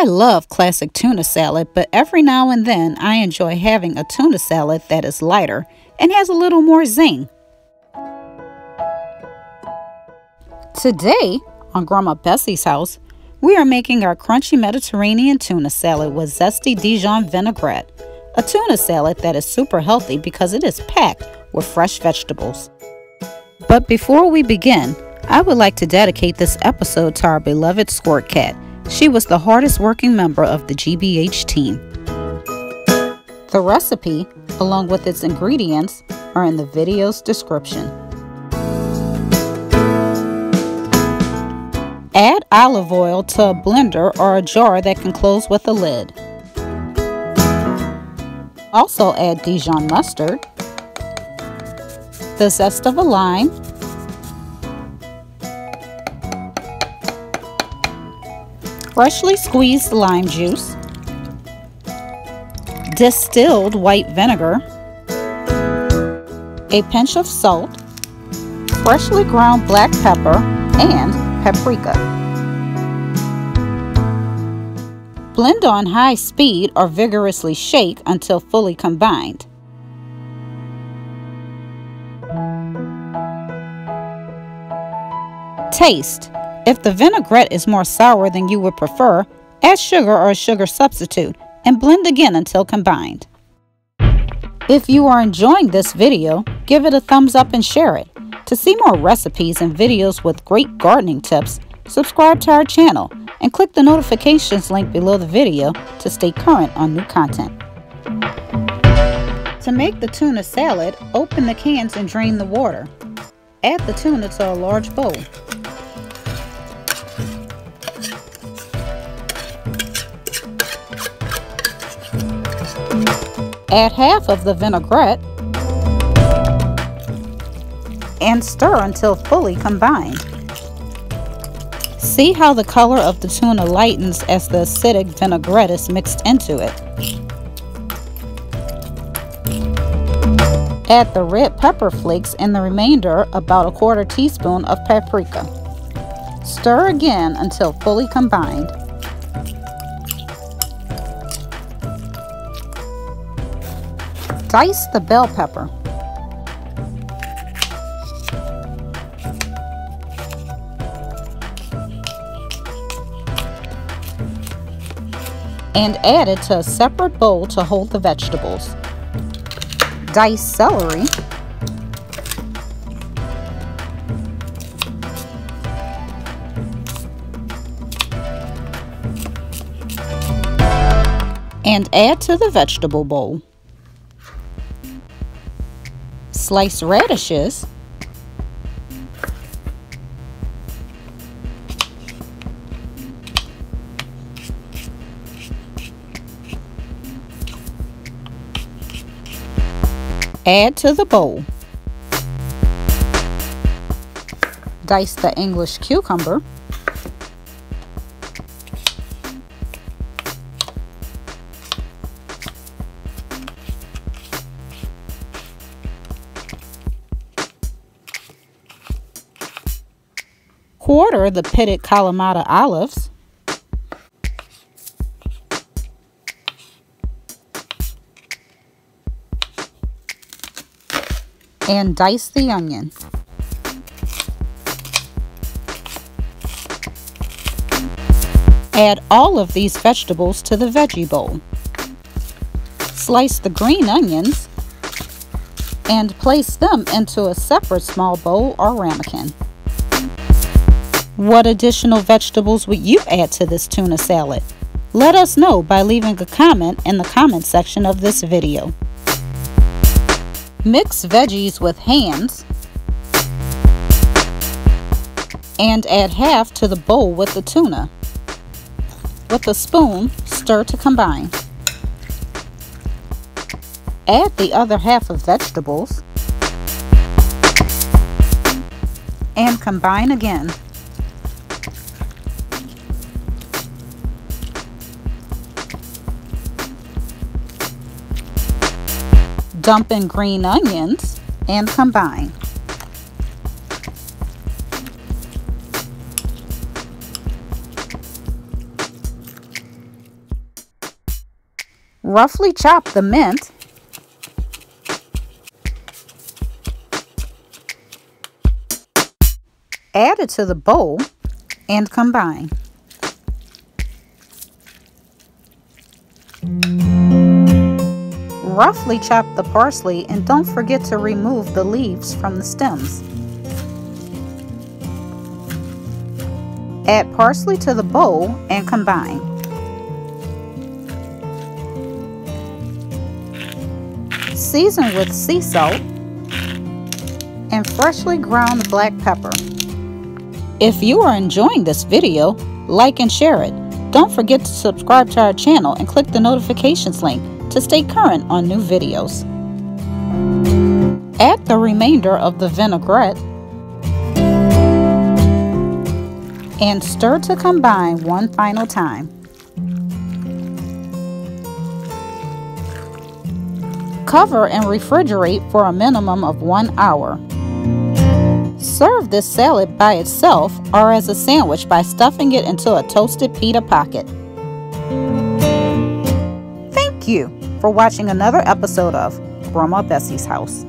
I love classic tuna salad, but every now and then I enjoy having a tuna salad that is lighter and has a little more zing. Today, on Grandma Bessie's house, we are making our crunchy Mediterranean tuna salad with zesty Dijon vinaigrette, a tuna salad that is super healthy because it is packed with fresh vegetables. But before we begin, I would like to dedicate this episode to our beloved Squirt Cat. She was the hardest working member of the GBH team. The recipe, along with its ingredients, are in the video's description. Add olive oil to a blender or a jar that can close with a lid. Also add Dijon mustard, the zest of a lime, freshly squeezed lime juice, distilled white vinegar, a pinch of salt, freshly ground black pepper, and paprika. Blend on high speed or vigorously shake until fully combined. Taste. If the vinaigrette is more sour than you would prefer, add sugar or a sugar substitute and blend again until combined. If you are enjoying this video, give it a thumbs up and share it. To see more recipes and videos with great gardening tips, subscribe to our channel and click the notifications link below the video to stay current on new content. To make the tuna salad, open the cans and drain the water. Add the tuna to a large bowl. Add half of the vinaigrette and stir until fully combined. See how the color of the tuna lightens as the acidic vinaigrette is mixed into it. Add the red pepper flakes and the remainder, about a quarter teaspoon of paprika. Stir again until fully combined. Dice the bell pepper. And add it to a separate bowl to hold the vegetables. Dice celery. And add to the vegetable bowl. Sliced radishes, Add to the bowl. Dice the English cucumber. Quarter the pitted Kalamata olives. And dice the onion. Add all of these vegetables to the veggie bowl. Slice the green onions and place them into a separate small bowl or ramekin. What additional vegetables would you add to this tuna salad? Let us know by leaving a comment in the comment section of this video. Mix veggies with hands and add half to the bowl with the tuna. With a spoon, stir to combine. Add the other half of vegetables and combine again. Dump in green onions and combine. Roughly chop the mint add it to the bowl and combine. Roughly chop the parsley and don't forget to remove the leaves from the stems. Add parsley to the bowl and combine. Season with sea salt and freshly ground black pepper. If you are enjoying this video, like and share it. Don't forget to subscribe to our channel and click the notifications link to stay current on new videos. Add the remainder of the vinaigrette and stir to combine one final time. Cover and refrigerate for a minimum of one hour. Serve this salad by itself or as a sandwich by stuffing it into a toasted pita pocket. Thank you for watching another episode of Grandma Bessie's House.